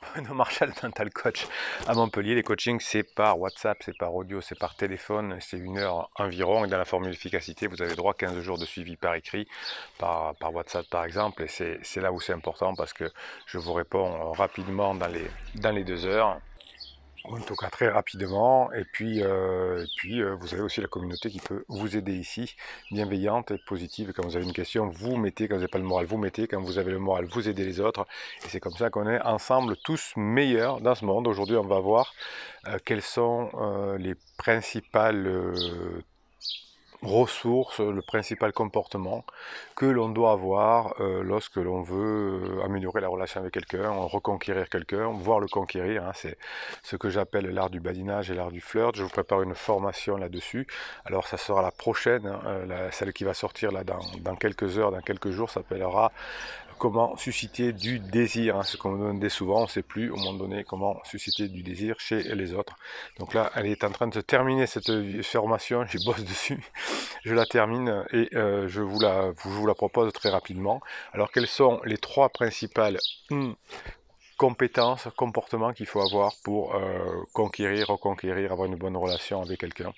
Bruno Marshall, mental coach à Montpellier. Les coachings, c'est par WhatsApp, c'est par audio, c'est par téléphone, c'est une heure environ. Et dans la formule efficacité, vous avez droit à 15 jours de suivi par écrit, par, par WhatsApp par exemple. Et c'est là où c'est important parce que je vous réponds rapidement dans les, dans les deux heures en tout cas très rapidement. Et puis, euh, et puis euh, vous avez aussi la communauté qui peut vous aider ici, bienveillante et positive. Quand vous avez une question, vous mettez, quand vous n'avez pas le moral, vous mettez, quand vous avez le moral, vous aidez les autres. Et c'est comme ça qu'on est ensemble tous meilleurs dans ce monde. Aujourd'hui, on va voir euh, quelles sont les principales ressources, le principal comportement que l'on doit avoir euh, lorsque l'on veut euh, améliorer la relation avec quelqu'un, reconquérir quelqu'un, voire le conquérir. Hein, c'est ce que j'appelle l'art du badinage et l'art du flirt. Je vous prépare une formation là-dessus. Alors ça sera la prochaine, hein, euh, celle qui va sortir là dans, dans quelques heures, dans quelques jours, s'appellera comment susciter du désir, hein, ce qu'on me demandait souvent, on ne sait plus au moment donné comment susciter du désir chez les autres. Donc là, elle est en train de se terminer cette formation, j'y bosse dessus, je la termine et euh, je, vous la, vous la propose très rapidement. Alors quelles sont les trois principales hmm, compétences, comportements qu'il faut avoir pour euh, conquérir, reconquérir, avoir une bonne relation avec quelqu'un.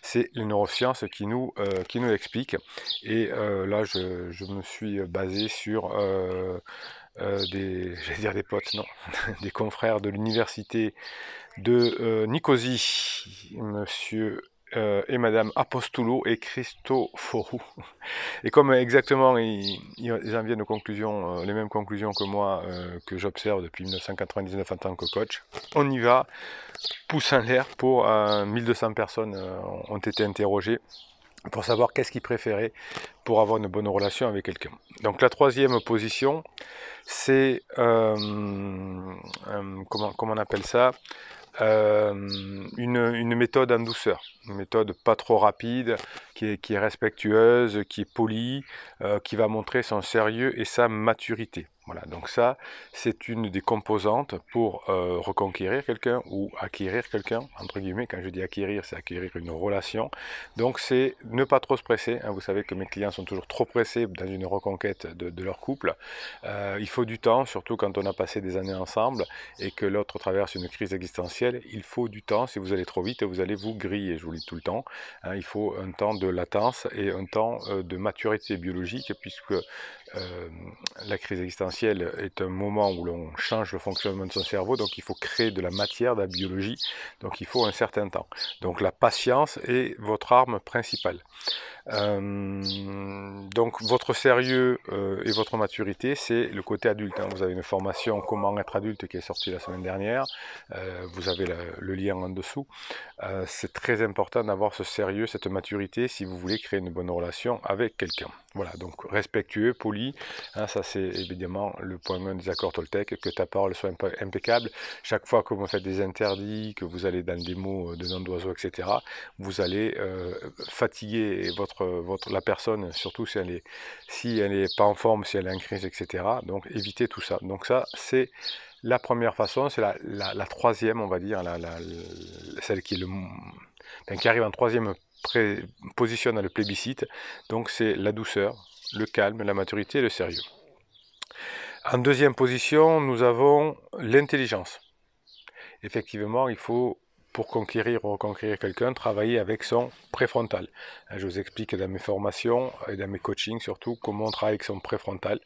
C'est les neurosciences qui nous, euh, qui nous explique. Et euh, là, je, je, me suis basé sur des, j'allais dire des potes, non, des confrères de l'université de Nicosie, monsieur euh, et Madame Apostolo et Christoforou. Et comme exactement ils, en viennent aux conclusions, euh, les mêmes conclusions que moi, euh, que j'observe depuis 1999 en tant que coach, on y va, pouce en l'air pour 1200 personnes ont été interrogées pour savoir qu'est-ce qu'ils préféraient pour avoir une bonne relation avec quelqu'un. Donc la troisième position, c'est, comment, comment on appelle ça? Euh, une, méthode en douceur, une méthode pas trop rapide, qui est, qui est respectueuse, qui est polie, euh, qui va montrer son sérieux et sa maturité. Voilà, donc ça, c'est une des composantes pour euh, reconquérir quelqu'un ou acquérir quelqu'un, entre guillemets, quand je dis acquérir, c'est acquérir une relation. Donc c'est ne pas trop se presser, hein. vous savez que mes clients sont toujours trop pressés dans une reconquête de, leur couple. Euh, il faut du temps, surtout quand on a passé des années ensemble et que l'autre traverse une crise existentielle, il faut du temps, si vous allez trop vite, vous allez vous griller, je vous le dis tout le temps. Hein. il faut un temps de latence et un temps euh, de maturité biologique, puisque la crise existentielle est un moment où l'on change le fonctionnement de son cerveau, donc il faut créer de la matière, de la biologie, donc il faut un certain temps. Donc la patience est votre arme principale. Donc votre sérieux et votre maturité, c'est le côté adulte. Hein. Vous avez une formation Comment être adulte qui est sortie la semaine dernière. Vous avez le, lien en dessous. c'est très important d'avoir ce sérieux, cette maturité si vous voulez créer une bonne relation avec quelqu'un. Voilà, donc respectueux, poli, hein, ça c'est évidemment le point 1 des accords Toltec, que ta parole soit impeccable. Chaque fois que vous faites des interdits, que vous allez dans des mots de nom d'oiseau, etc., vous allez fatiguer votre votre, la personne, surtout si elle est si elle n'est pas en forme, si elle est en crise, etc. Donc évitez tout ça. Donc ça, c'est la première façon, c'est la, la, troisième, on va dire, celle qui, le, qui arrive en troisième position dans le plébiscite. Donc c'est la douceur, le calme, la maturité et le sérieux. En deuxième position, nous avons l'intelligence. Effectivement, il faut pour conquérir ou reconquérir quelqu'un, travailler avec son préfrontal. Hein, je vous explique dans mes formations et dans mes coachings surtout comment on travaille avec son préfrontal.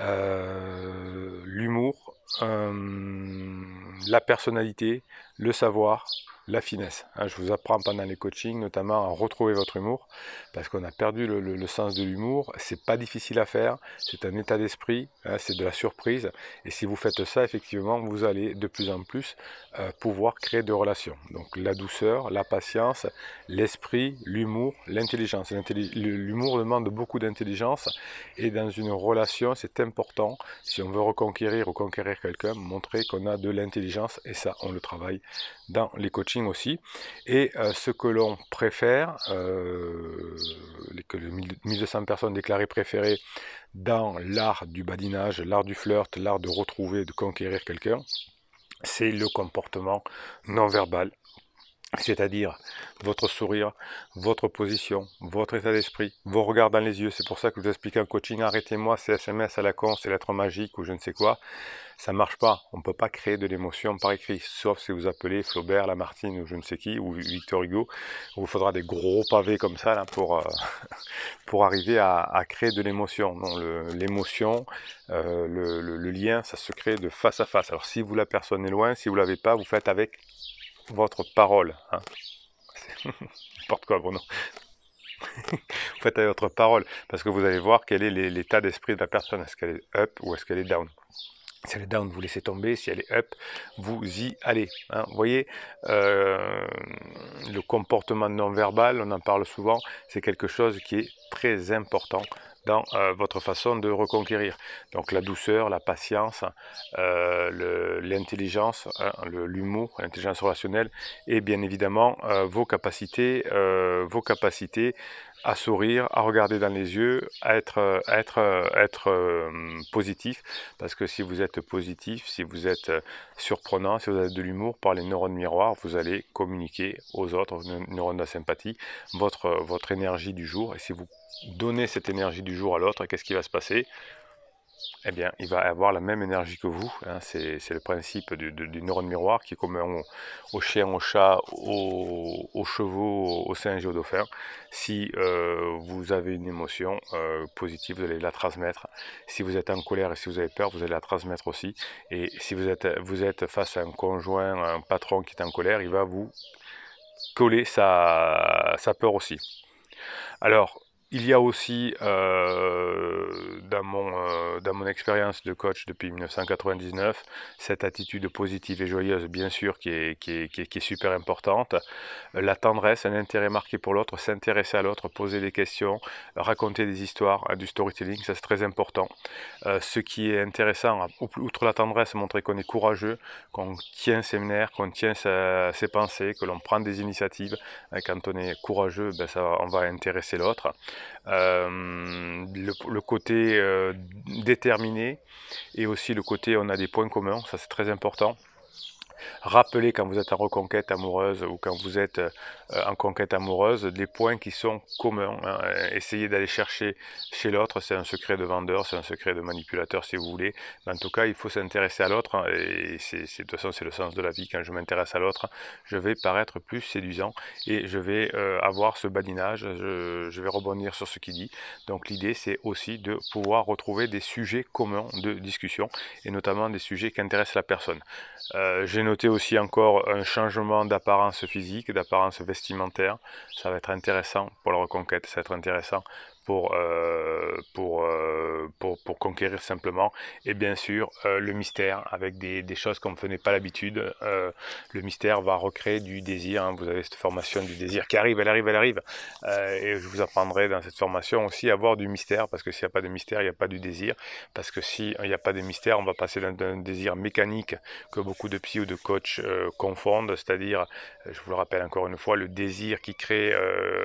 Euh, l'humour, euh, la personnalité, le savoir, la finesse. Hein, je vous apprends pendant les coachings notamment à retrouver votre humour parce qu'on a perdu le, sens de l'humour. C'est pas difficile à faire, c'est un état d'esprit, hein, c'est de la surprise. Et si vous faites ça, effectivement, vous allez de plus en plus euh, pouvoir créer des relations. Donc la douceur, la patience, l'esprit, l'humour, l'intelligence. L'humour demande beaucoup d'intelligence et dans une relation, c'est important. Si on veut reconquérir ou conquérir quelqu'un, montrer qu'on a de l'intelligence et ça, on le travaille dans les coachings aussi. Et euh, ce que l'on préfère, euh, que les 1200 personnes déclarées préférées dans l'art du badinage, l'art du flirt, l'art de retrouver, de conquérir quelqu'un, c'est le comportement non verbal c'est-à-dire votre sourire, votre position, votre état d'esprit, vos regards dans les yeux. C'est pour ça que je vous explique en coaching, arrêtez-moi, c'est SMS à la con, c'est lettres magiques ou je ne sais quoi. Ça ne marche pas. On ne peut pas créer de l'émotion par écrit, sauf si vous appelez Flaubert, Lamartine ou je ne sais qui, ou Victor Hugo. Il vous faudra des gros pavés comme ça euh, pour arriver à, créer de l'émotion. L'émotion, euh, le, lien, ça se crée de face à face. Alors si vous la personne est loin, si vous ne l'avez pas, vous faites avec votre parole. Hein. N'importe quoi, Bruno. vous faites avec votre parole, parce que vous allez voir quel est l'état d'esprit de la personne. Est-ce qu'elle est up ou est-ce qu'elle est down? Si elle est down, vous laissez tomber. Si elle est up, vous y allez. Hein. Vous voyez, euh, le comportement non verbal, on en parle souvent, c'est quelque chose qui est très important dans euh, votre façon de reconquérir. Donc la douceur, la patience, euh, l'intelligence, hein, l'humour, l'intelligence relationnelle et bien évidemment euh, vos capacités, vos capacités à sourire, à regarder dans les yeux, à être, être, être positif. Parce que si vous êtes positif, si vous êtes surprenant, si vous avez de l'humour par les neurones miroirs, vous allez communiquer aux autres, neurones de sympathie, votre, énergie du jour. Et si vous donner cette énergie du jour à l'autre, qu'est-ce qui va se passer? Eh bien, il va avoir la même énergie que vous. Hein. C'est le principe du, neurone miroir qui est commun au, chien, au chat, aux, chevaux, aux singes et aux dauphins. Si euh, vous avez une émotion euh, positive, vous allez la transmettre. Si vous êtes en colère et si vous avez peur, vous allez la transmettre aussi. Et si vous êtes, vous êtes face à un conjoint, un patron qui est en colère, il va vous coller sa, sa peur aussi. Alors, il y a aussi, euh, dans, mon, euh, mon expérience de coach depuis 1999, cette attitude positive et joyeuse, bien sûr, qui est, qui est, qui est, super importante. La tendresse, un intérêt marqué pour l'autre, s'intéresser à l'autre, poser des questions, raconter des histoires, du storytelling, ça c'est très important. Euh, ce qui est intéressant, outre la tendresse, montrer qu'on est courageux, qu'on tient ses nerfs, qu'on tient ses pensées, que l'on prend des initiatives. Quand on est courageux, ben ça, on va intéresser l'autre. Euh, le, côté euh, déterminé et aussi le côté on a des points communs, ça c'est très important. Rappelez quand vous êtes en reconquête amoureuse ou quand vous êtes euh, en conquête amoureuse des points qui sont communs. Hein. Essayez d'aller chercher chez l'autre, c'est un secret de vendeur, c'est un secret de manipulateur si vous voulez. Mais en tout cas, il faut s'intéresser à l'autre hein, et de toute façon c'est le sens de la vie. Quand je m'intéresse à l'autre, je vais paraître plus séduisant et je vais euh, avoir ce badinage, je, vais rebondir sur ce qu'il dit. Donc l'idée c'est aussi de pouvoir retrouver des sujets communs de discussion et notamment des sujets qui intéressent la personne. Euh, noté aussi encore un changement d'apparence physique, d'apparence vestimentaire. Ça va être intéressant pour la reconquête, ça va être intéressant pour, euh, euh, pour, pour, conquérir simplement. Et bien sûr, euh, le mystère, avec des, des choses qu'on ne faisait pas l'habitude. le mystère va recréer du désir. Hein. Vous avez cette formation du désir qui arrive, elle arrive, elle arrive. et je vous apprendrai dans cette formation aussi à avoir du mystère, parce que s'il n'y a pas de mystère, il n'y a pas du désir. Parce que s'il n'y a pas de mystère, on va passer d'un désir mécanique que beaucoup de psy ou de coach confondent, c'est-à-dire, je vous le rappelle encore une fois, le désir qui crée,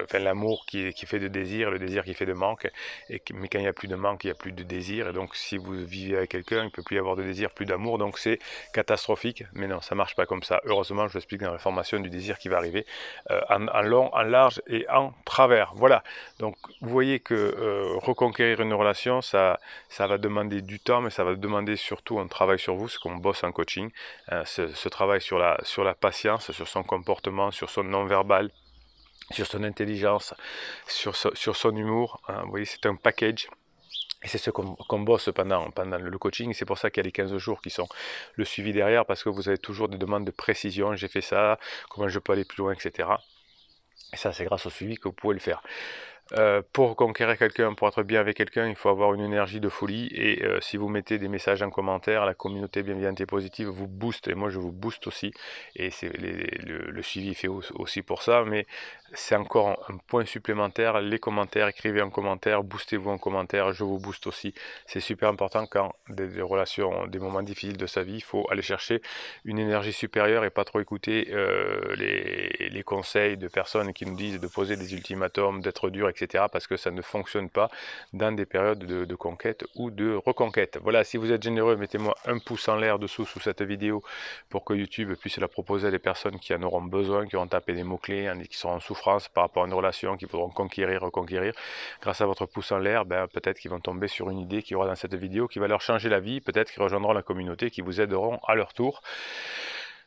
enfin l'amour qui, qui fait de désir, le désir qui fait de manque, et, mais quand il n'y a plus de manque, il n'y a plus de désir, et donc si vous vivez avec quelqu'un, il ne peut plus y avoir de désir, plus d'amour, donc c'est catastrophique, mais non, ça marche pas comme ça. Heureusement, je vous explique dans la formation du désir qui va arriver, euh, en, long, en large et en travers. Voilà, donc vous voyez que euh, reconquérir une relation, ça, ça va demander du temps, mais ça va demander surtout un travail sur vous, ce qu'on bosse en coaching, hein, ce, travail sur la, sur la patience, sur son comportement, sur son non-verbal, sur son intelligence, sur, son humour. Hein. vous voyez, c'est un package. Et c'est ce qu'on bosse pendant, pendant le coaching. C'est pour ça qu'il y a les 15 jours qui sont le suivi derrière, parce que vous avez toujours des demandes de précision. J'ai fait ça, comment je peux aller plus loin, etc. Et ça, c'est grâce au suivi que vous pouvez le faire. Euh, pour conquérir quelqu'un, pour être bien avec quelqu'un, il faut avoir une énergie de folie. Et euh, si vous mettez des messages en commentaire, la communauté bienveillante et positive vous booste. Et moi, je vous booste aussi. Et le, suivi fait aussi pour ça. Mais c'est encore un point supplémentaire. Les commentaires, écrivez en commentaire, boostez-vous en commentaire. Je vous booste aussi. C'est super important quand des, relations, des moments difficiles de sa vie, il faut aller chercher une énergie supérieure et pas trop écouter euh, les, les conseils de personnes qui nous disent de poser des ultimatums, d'être dur, etc Parce que ça ne fonctionne pas dans des périodes de, conquête ou de reconquête. Voilà, si vous êtes généreux, mettez-moi un pouce en l'air dessous sous cette vidéo pour que YouTube puisse la proposer à des personnes qui en auront besoin, qui auront tapé des mots-clés, hein, qui seront en souffrance par rapport à une relation, qui voudront conquérir, reconquérir. Grâce à votre pouce en l'air, ben, peut-être qu'ils vont tomber sur une idée qui aura dans cette vidéo qui va leur changer la vie, peut-être qu'ils rejoindront la communauté, qui vous aideront à leur tour.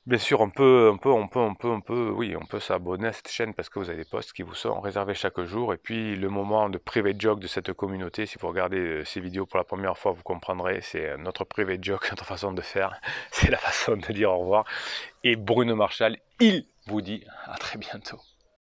Bien sûr, on peut, on peut, on peut, on peut, on peut, oui, on peut s'abonner à cette chaîne parce que vous avez des posts qui vous sont réservés chaque jour. Et puis le moment de private joke de cette communauté, si vous regardez euh, ces vidéos pour la première fois, vous comprendrez, c'est notre private joke, notre façon de faire, c'est la façon de dire au revoir. Et Bruno Marshall, il vous dit à très bientôt.